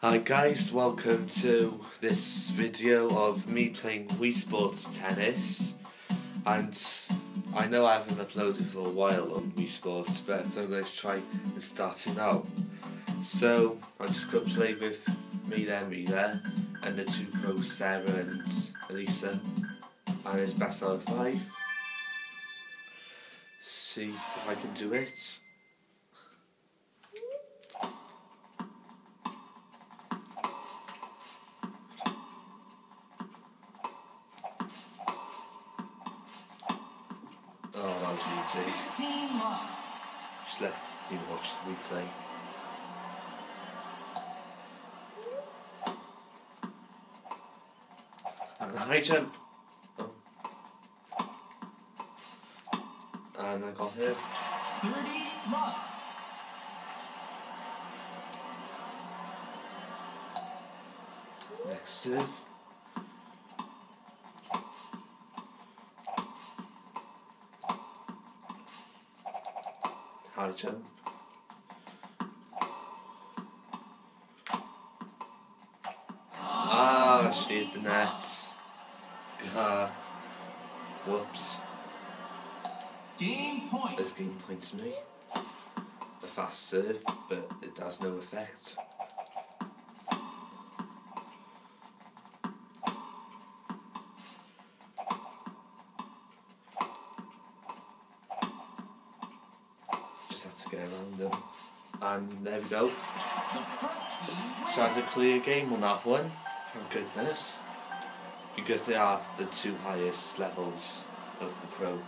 Hi guys, welcome to this video of me playing Wii Sports Tennis and I know I haven't uploaded for a while on Wii Sports but I'm going to try and start it now. So I'm just going to play with me there, me there and the two pros Sarah and Elisa and it's best out of five. See if I can do it. Just let you watch the replay. And the high jump. Oh. And I got hit. 30 love. Next serve. Ah, she hit the nets. Ah, whoops. Game point. This game points me. A fast serve, but it has no effect. Just had to get around them. And there we go. So I had a clear game on that one. Thank goodness. Because they are the two highest levels of the pro.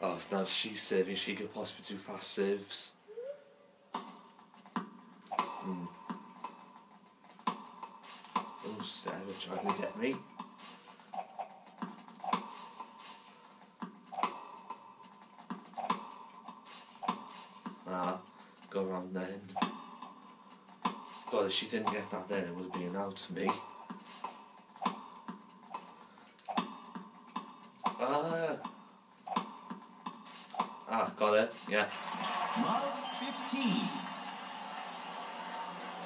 Oh, now she's serving, she could possibly do fast serves. Hmm. Oh, Sarah trying to get me. Ah, go around then. God, if she didn't get that then, it would have been out to me. Ah. Ah, got it. Yeah. Love 15.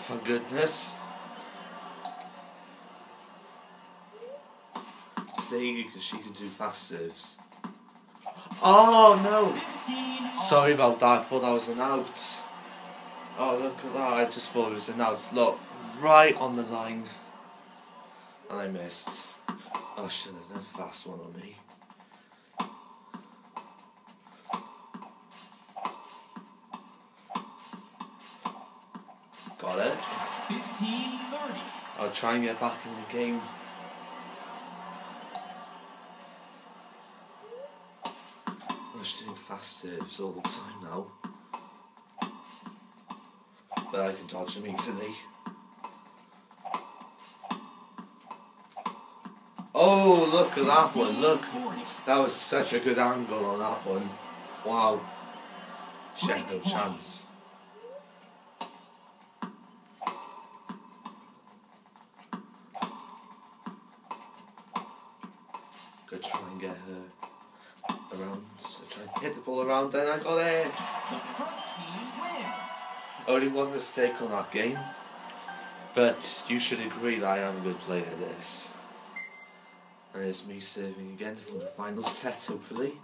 Thank goodness. See, because she can do fast serves. Oh no! Sorry about that. I thought that was an out. Oh look at that! I just thought it was an out. Look, right on the line, and I missed. Oh, I should have done a fast one on me. Got it. 15 I'll try and get back in the game. I'm just doing fast serves all the time now. But I can dodge them easily. Oh, look at that one. Look. That was such a good angle on that one. Wow. She had no chance. Go try and get her around. So try and hit the ball around, then I got it. Only one mistake on that game. But you should agree that I am a good player this. And it's me serving again for the final set, hopefully.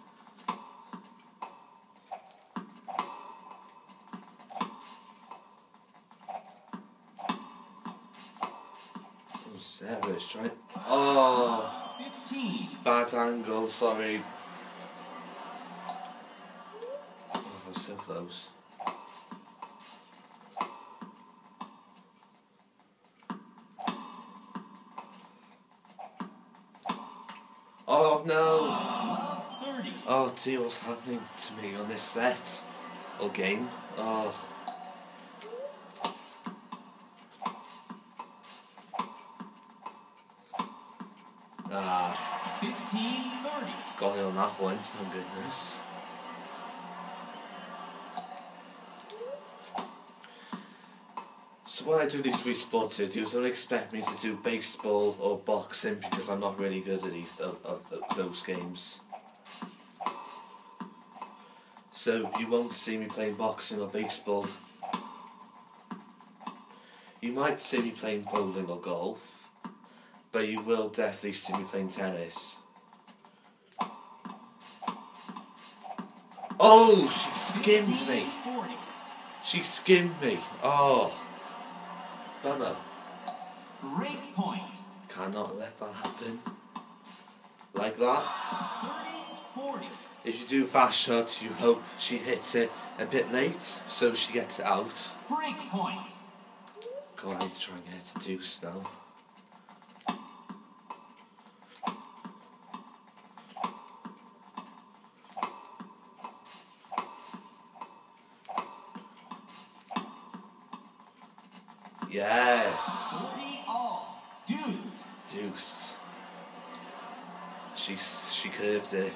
Oh, is trying. Oh, 15. bad angle, sorry. Oh, so close. Oh no! Oh dear, what's happening to me on this set or game? Oh. Ah, 15 30. got on that one, thank goodness. So when I do these Wii Sports videos, don't expect me to do baseball or boxing because I'm not really good at these of, of those games. So you won't see me playing boxing or baseball. You might see me playing bowling or golf, but you will definitely see me playing tennis. Oh, she skimmed me. She skimmed me. Oh. Bummer. Break point. Cannot let that happen. Like that. 30 If you do fast shots, you hope she hits it a bit late so she gets it out. Break point. God, I need to try and get a deuce now. Yes. Deuce. Deuce. She she curved it.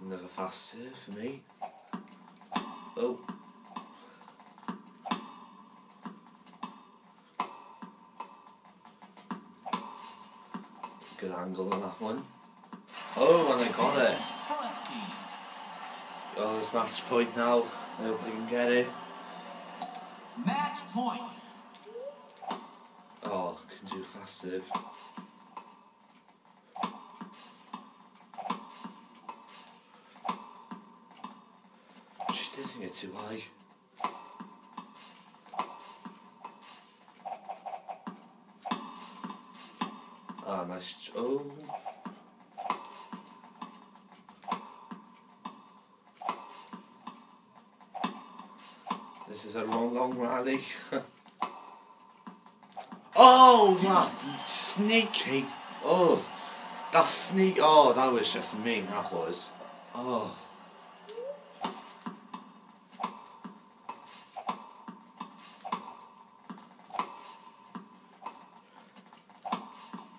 Another fast serve for me. Oh. Good angle on that one. Oh, and I got it. Oh, it's match point now. I hope I can get it. Match point. Oh, can do fast serve. She's hitting it too high. Ah, nice. Oh. This is a long, long rally. Oh, that sneaky. Oh, that sneak. Oh, that was just mean. That was. Oh.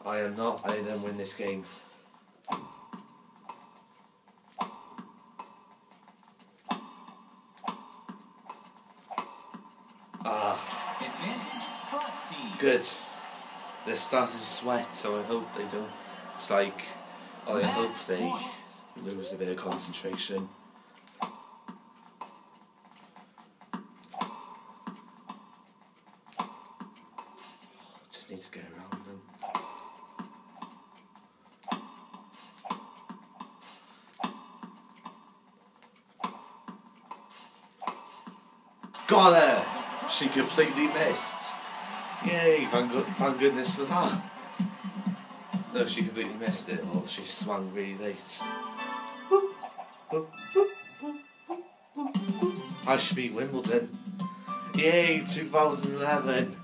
I am not letting them win this game. Good. They're starting to sweat, so I hope they don't. It's like, I hope they lose a bit of concentration. Just need to get around them. Got her! She completely missed. Yay, thank, good, thank goodness for that. No, she completely missed it, or she swung really late. I should beat Wimbledon. Yay, 2011.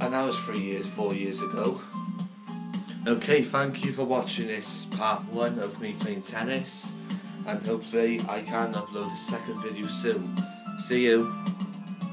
And that was three years, four years ago. Okay, thank you for watching this part one of me playing tennis. And hopefully I can upload a second video soon. See you.